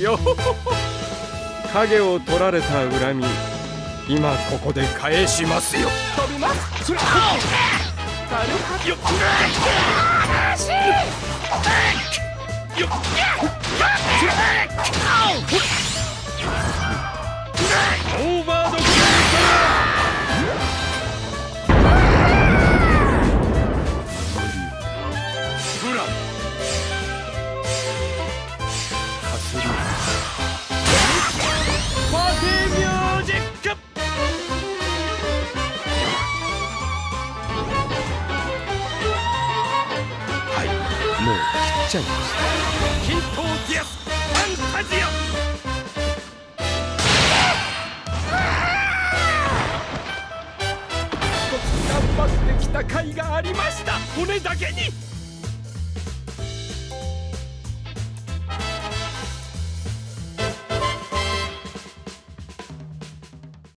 よ。影を取られた恨み今ここで返しますよ。飛びます。それ軽よっ。よっ。よっ。よっ。すりパーティーミュージックはいもう切っちゃいましたヒントディアスファンタジア頑張ってきた甲斐がありました。骨だけに。